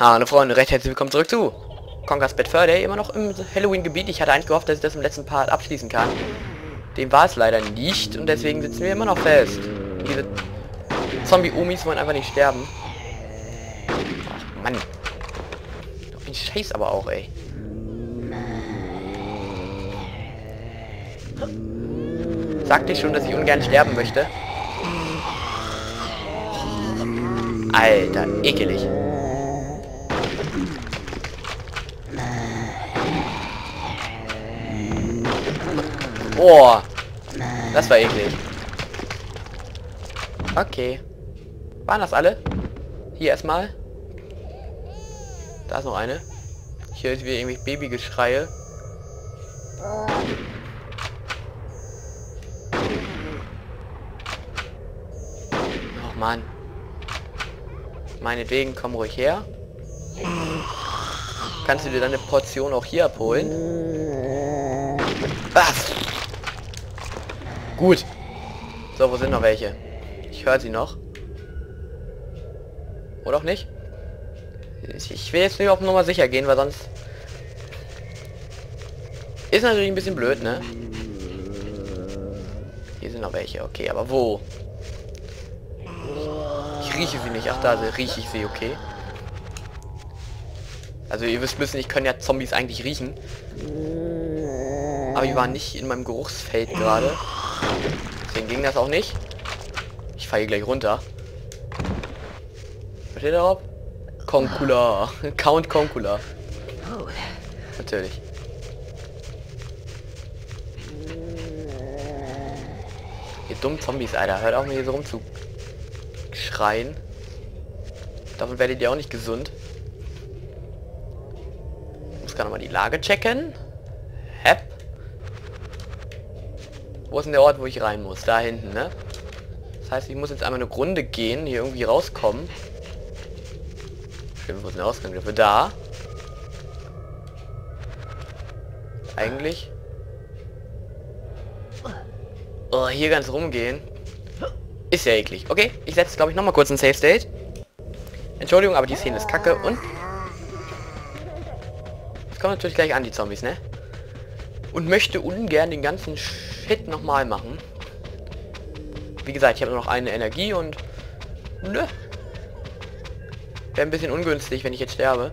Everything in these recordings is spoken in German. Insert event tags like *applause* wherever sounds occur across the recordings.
Hallo Freunde, recht herzlich willkommen zurück zu Conker's Bad Fur Day, immer noch im Halloween-Gebiet. Ich hatte eigentlich gehofft, dass ich das im letzten Part abschließen kann. Dem war es leider nicht und deswegen sitzen wir immer noch fest. Diese Zombie-Umis wollen einfach nicht sterben. Ach, Mann. Doch ein Scheiß aber auch, ey. Sagte ich schon, dass ich ungern sterben möchte? Alter, ekelig. Boah. Das war eklig. Okay. Waren das alle? Hier erstmal. Da ist noch eine. Hier ist wieder irgendwie Babygeschreie. Oh Mann. Meinetwegen, komm ruhig her. Kannst du dir deine Portion auch hier abholen? Ah. Gut. So, wo sind noch welche? Ich höre sie noch. Oder auch nicht? Ich will jetzt nicht auf Nummer sicher gehen, weil sonst... Ist natürlich ein bisschen blöd, ne? Hier sind noch welche, okay, aber wo? Ich rieche sie nicht. Ach, da rieche ich sie, okay. Also ihr wisst müssen, ich kann ja Zombies eigentlich riechen. Aber die waren nicht in meinem Geruchsfeld gerade. Deswegen ging das auch nicht. Ich fahre hier gleich runter. Was steht? Konkula. *laughs* Count Konkula. Natürlich. Ihr dummen Zombies, Alter. Hört auf mir hier so rumzuschreien. Davon werdet ihr auch nicht gesund. Ich muss gerade mal die Lage checken. Wo ist denn der Ort, wo ich rein muss? Da hinten, ne? Das heißt, ich muss jetzt einmal eine Runde gehen, hier irgendwie rauskommen. Schön, wo ist der Ausgang dafür? Da. Eigentlich. Oh, hier ganz rumgehen. Ist ja eklig. Okay, ich setze, glaube ich, noch mal kurz ein Safe State. Entschuldigung, aber die Szene ist kacke und... Es kommt natürlich gleich an, die Zombies, ne? Und möchte ungern den ganzen Shit nochmal machen. Wie gesagt, ich habe nur noch eine Energie und... Nö. Wäre ein bisschen ungünstig, wenn ich jetzt sterbe.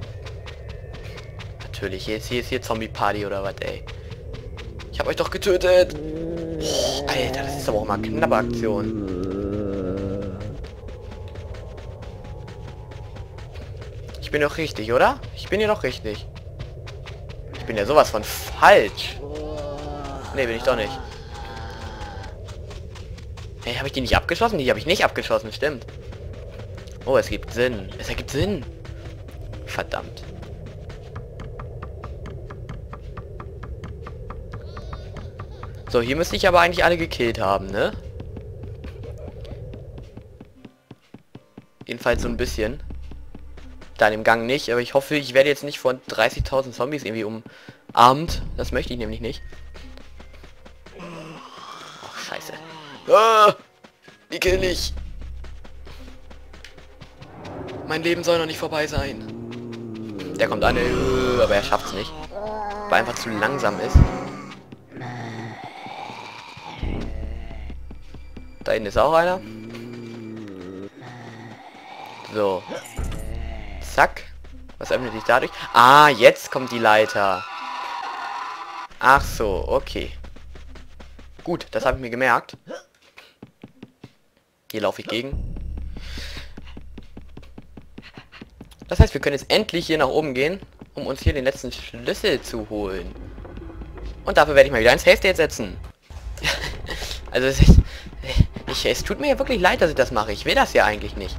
Natürlich, jetzt hier ist hier Zombie-Party oder was, ey. Ich habe euch doch getötet. Oh, Alter, das ist aber auch mal knappe Aktion. Ich bin doch richtig, oder? Ich bin ja doch richtig. Ich bin ja sowas von falsch. Ne, bin ich doch nicht. Hey, habe ich die nicht abgeschossen? Die habe ich nicht abgeschossen, stimmt. Oh, es gibt Sinn. Es ergibt Sinn. Verdammt. So, hier müsste ich aber eigentlich alle gekillt haben, ne? Jedenfalls so ein bisschen. Da im Gang nicht, aber ich hoffe, ich werde jetzt nicht von 30.000 Zombies irgendwie umarmt. Das möchte ich nämlich nicht. Ah, die kill ich. Mein Leben soll noch nicht vorbei sein. Der kommt an, aber er schafft es nicht. Weil er einfach zu langsam ist. Da hinten ist auch einer. So. Zack. Was öffnet sich dadurch? Ah, jetzt kommt die Leiter. Ach so, okay. Gut, das habe ich mir gemerkt. Hier laufe ich gegen. Das heißt, wir können jetzt endlich hier nach oben gehen, um uns hier den letzten Schlüssel zu holen. Und dafür werde ich mal wieder ein Safe State setzen. *laughs* also es ist, ich, es tut mir ja wirklich leid, dass ich das mache. Ich will das ja eigentlich nicht.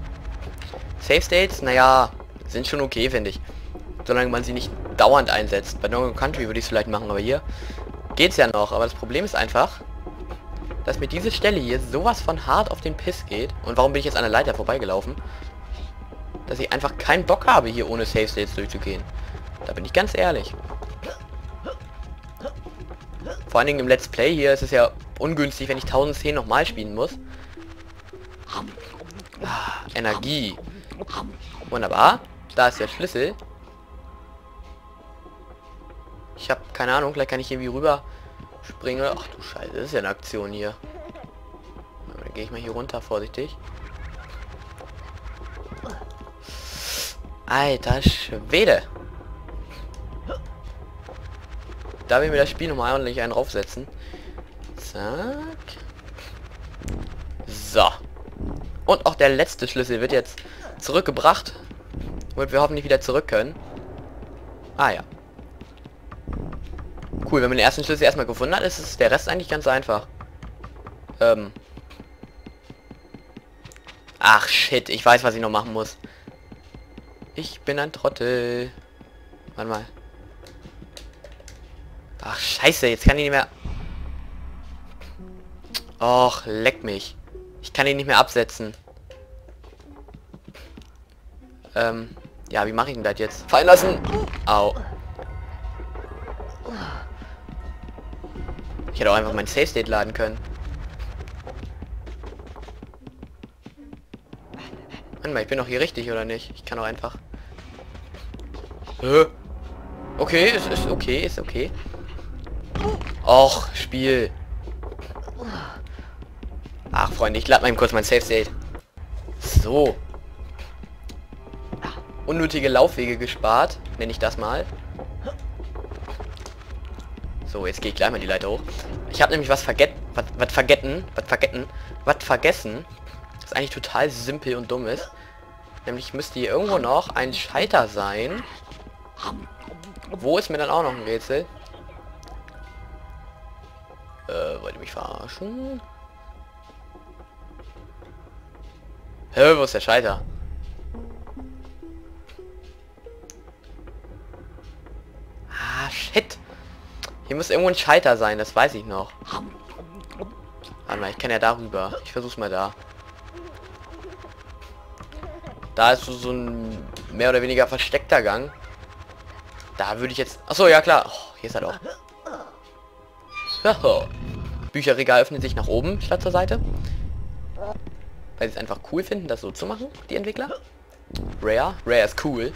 Safe States, naja, sind schon okay, finde ich. Solange man sie nicht dauernd einsetzt. Bei No Country würde ich es vielleicht machen, aber hier geht's ja noch. Aber das Problem ist einfach, dass mir diese Stelle hier sowas von hart auf den Piss geht. Und warum bin ich jetzt an der Leiter vorbeigelaufen? Dass ich einfach keinen Bock habe, hier ohne Safe States durchzugehen. Da bin ich ganz ehrlich. Vor allen Dingen im Let's Play hier ist es ja ungünstig, wenn ich 1000 Szenen nochmal spielen muss. Ah, Energie. Wunderbar. Da ist der Schlüssel. Ich habe keine Ahnung, vielleicht kann ich irgendwie rüber springen. Ach du Scheiße, das ist ja eine Aktion hier. Dann gehe ich mal hier runter, vorsichtig. Alter Schwede. Da will mir das Spiel nochmal ordentlich einen draufsetzen. Zack. So. Und auch der letzte Schlüssel wird jetzt zurückgebracht. Womit wir hoffentlich wieder zurück können. Ah ja. Cool, wenn man den ersten Schlüssel erstmal gefunden hat, ist es der Rest eigentlich ganz einfach. Ähm. Ach shit, ich weiß, was ich noch machen muss. Ich bin ein Trottel. Warte mal. Ach scheiße, jetzt kann ich nicht mehr... Och, leck mich. Ich kann ihn nicht mehr absetzen. Ähm, ja, wie mache ich denn das jetzt? Fallen lassen! Au. Ich hätte auch einfach mein Safe State laden können. Mal, ich bin doch hier richtig, oder nicht? Ich kann auch einfach... Okay, es ist okay, ist okay. Och, Spiel. Ach, Freunde, ich lade mal eben kurz mein Safe State. So. Unnötige Laufwege gespart, nenne ich das mal. So, jetzt gehe ich gleich mal die Leiter hoch. Ich habe nämlich was vergessen, was, vergessen, was vergessen, was vergessen. Das eigentlich total simpel und dumm ist. Nämlich müsste hier irgendwo noch ein Scheiter sein. Wo ist mir dann auch noch ein Rätsel? Äh, wollt ihr mich verarschen? Hä, wo ist der Scheiter? Ah, shit. Hier muss irgendwo ein Scheiter sein, das weiß ich noch. Warte mal, ich kann ja darüber. Ich versuch's mal da. Da ist so, so ein mehr oder weniger versteckter Gang. Da würde ich jetzt... Achso, ja klar. Oh, hier ist er doch. Oh. Bücherregal öffnet sich nach oben statt zur Seite. Weil sie es einfach cool finden, das so zu machen, die Entwickler. Rare. Rare ist cool.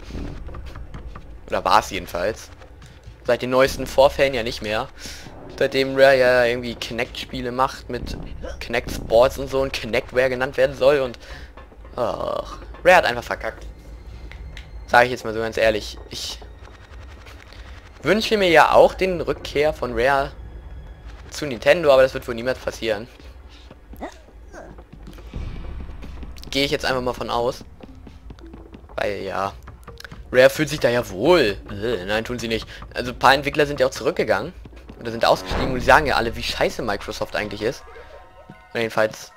Oder war es jedenfalls. Seit den neuesten Vorfällen ja nicht mehr. Seitdem Rare ja irgendwie Kinect-Spiele macht mit Kinect Sports und so und Kinectware genannt werden soll und... Ach, Rare hat einfach verkackt. Sage ich jetzt mal so ganz ehrlich. Ich wünsche mir ja auch den Rückkehr von Rare zu Nintendo, aber das wird wohl niemals passieren. Gehe ich jetzt einfach mal von aus. Weil ja, Rare fühlt sich da ja wohl. Äh, nein, tun sie nicht. Also ein paar Entwickler sind ja auch zurückgegangen. Oder sind ausgestiegen und die sagen ja alle, wie scheiße Microsoft eigentlich ist. Jedenfalls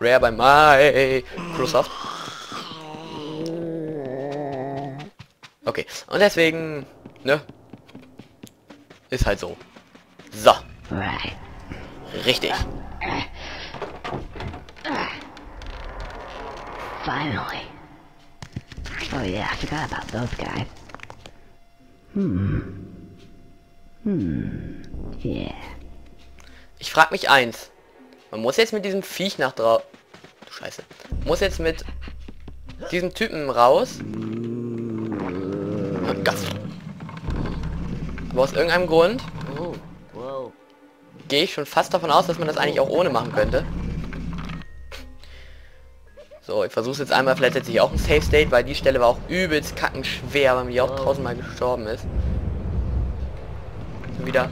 Rare bei Microsoft. Okay, und deswegen, ne? Ist halt so. So. Richtig. Finally. Oh yeah, I forgot about those guys. Hmm. Hmm. Yeah. Ich frag mich eins. Man muss jetzt mit diesem Viech nach drauf... Du Scheiße. Muss jetzt mit diesem Typen raus. Oh Gott. Aber aus irgendeinem Grund gehe ich schon fast davon aus, dass man das eigentlich auch ohne machen könnte. So, ich versuche jetzt einmal, vielleicht setze ich auch ein Safe State, weil die Stelle war auch übelst kacken schwer, weil mir auch tausendmal gestorben ist. So wieder.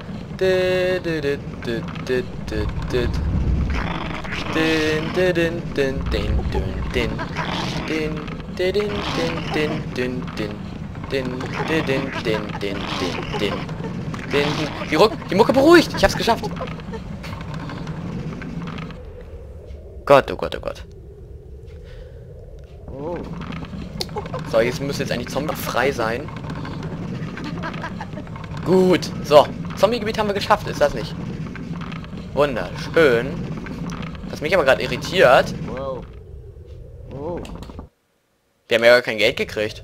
Die, Ruck, die Mucke beruhigt. Ich hab's geschafft. Gott, oh Gott, oh Gott. So, jetzt müsste jetzt eigentlich Zombie frei sein. Gut. So. Zombie-Gebiet haben wir geschafft, ist das nicht? Wunderschön. Was mich aber gerade irritiert. Wir haben ja gar kein Geld gekriegt.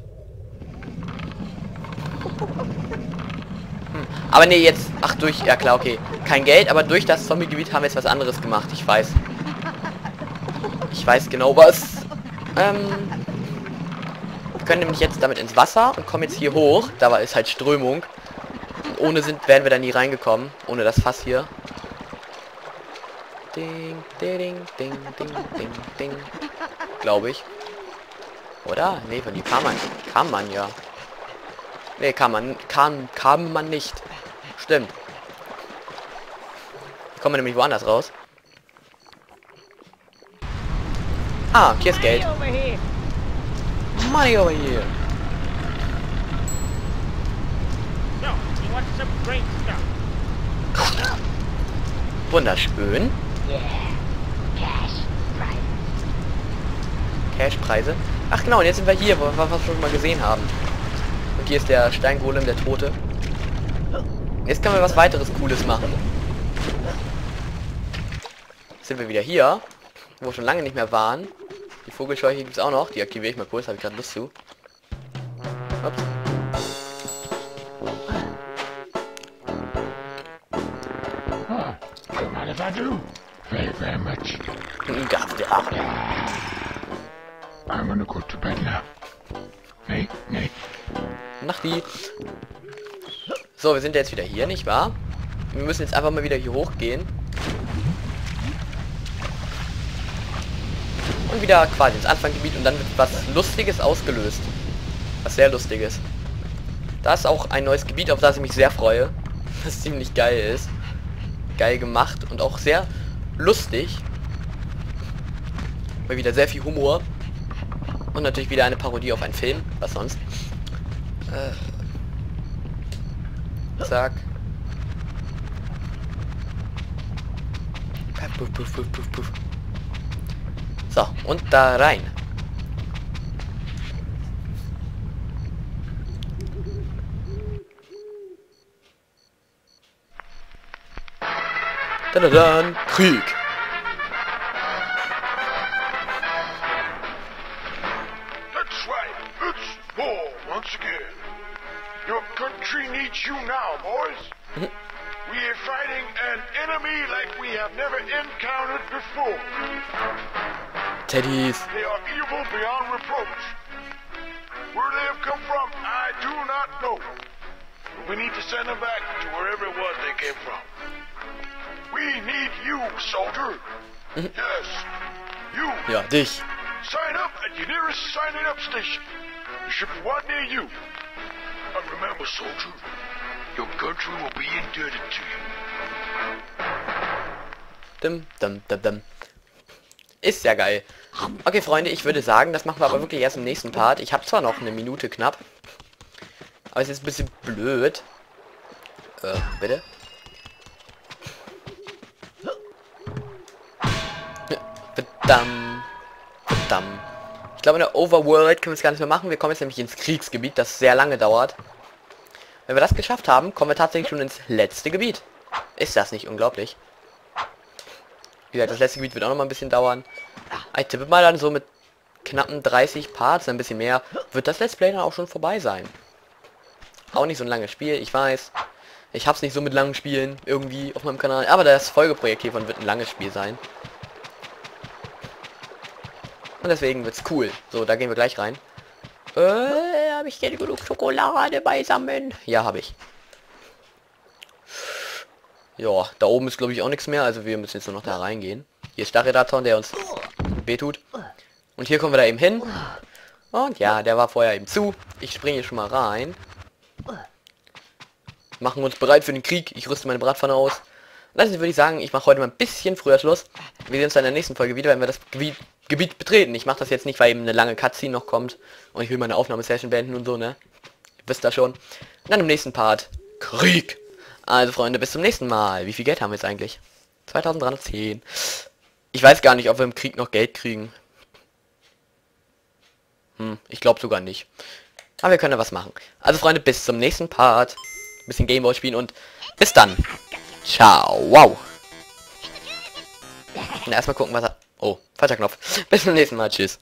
Hm. Aber nee, jetzt... Ach, durch... Ja klar, okay. Kein Geld, aber durch das Zombie-Gebiet haben wir jetzt was anderes gemacht. Ich weiß. Ich weiß genau was. Ähm... können nämlich jetzt damit ins Wasser und kommen jetzt hier hoch. Da ist halt Strömung. Ohne sind wären wir da nie reingekommen. Ohne das Fass hier. Ding, ding, ding, ding, ding, ding. Glaube ich. Oder? Nee, von die kam man. Kam man ja. Nee, kann man. Kam, kam man nicht. Stimmt. Ich komme nämlich woanders raus. Ah, hier ist Geld. Money over here. Wunderschön. Cashpreise. Ach genau, und jetzt sind wir hier, wo wir was schon mal gesehen haben. Und hier ist der Steingolem, der Tote. Jetzt können wir was weiteres Cooles machen. Jetzt sind wir wieder hier, wo wir schon lange nicht mehr waren. Die Vogelscheuche gibt es auch noch. Die aktiviere ich mal kurz, habe ich gerade Lust zu. Ups. Don't mind if I do. Very, very much. Gab der. I'm gonna go to bed now. Nee, nee. Nach die. So, wir sind jetzt wieder hier, nicht wahr? Wir müssen jetzt einfach mal wieder hier hochgehen. Und wieder quasi ins Anfangsgebiet und dann wird was Lustiges ausgelöst. Was sehr Lustiges. Da ist auch ein neues Gebiet, auf das ich mich sehr freue. *laughs* Das ziemlich geil ist. Geil gemacht und auch sehr lustig. Mal wieder sehr viel Humor. Und natürlich wieder eine Parodie auf einen Film. Was sonst? Äh, zack. Puff, puff, puff, puff, puff. So, und da rein. Da da dann Krieg. Teddys. They are evil beyond reproach. Where they have come from, I do not know. But we need to send them back to wherever it was they came from. We need you, soldier. Mhm. yes, you. Ja, dich. Sign up at your nearest signing up station. There should be one near you. And remember, soldier, your country will be indebted to you. Dim, dim, dim, dim. Ist ja geil. Okay, Freunde, ich würde sagen, das machen wir aber wirklich erst im nächsten Part. Ich habe zwar noch eine Minute knapp. Aber es ist ein bisschen blöd. Äh, bitte? Verdammt. Verdammt. Ich glaube, in der Overworld können wir es gar nicht mehr machen. Wir kommen jetzt nämlich ins Kriegsgebiet, das sehr lange dauert. Wenn wir das geschafft haben, kommen wir tatsächlich schon ins letzte Gebiet. Ist das nicht unglaublich? Wie gesagt, das letzte Gebiet wird auch noch mal ein bisschen dauern. Ich tippe mal dann so mit knappen 30 Parts, ein bisschen mehr, wird das Let's Play dann auch schon vorbei sein. Auch nicht so ein langes Spiel, ich weiß. Ich hab's nicht so mit langen Spielen irgendwie auf meinem Kanal, aber das Folgeprojekt hiervon wird ein langes Spiel sein. Und deswegen wird's cool. So, da gehen wir gleich rein. Äh, habe ich denn genug Schokolade beisammen? Ja, habe ich. Ja, da oben ist glaube ich auch nichts mehr, also wir müssen jetzt nur noch da reingehen. Hier ist Stachyraton, der uns wehtut. Und hier kommen wir da eben hin. Und ja, der war vorher eben zu. Ich springe hier schon mal rein. Machen wir uns bereit für den Krieg. Ich rüste meine Bratpfanne aus. Und also würde ich sagen, ich mache heute mal ein bisschen früher Schluss. Wir sehen uns dann in der nächsten Folge wieder, wenn wir das Gebiet, Gebiet betreten. Ich mache das jetzt nicht, weil eben eine lange Cutscene noch kommt. Und ich will meine Aufnahmesession beenden und so, ne? Ihr wisst das schon. Und dann im nächsten Part Krieg. Also Freunde, bis zum nächsten Mal. Wie viel Geld haben wir jetzt eigentlich? 2310. Ich weiß gar nicht, ob wir im Krieg noch Geld kriegen. Hm, ich glaube sogar nicht. Aber wir können ja was machen. Also Freunde, bis zum nächsten Part. bisschen Gameboy spielen und bis dann. Ciao. Wow. Und erstmal gucken, was er... Oh, falscher Knopf. Bis zum nächsten Mal. Tschüss.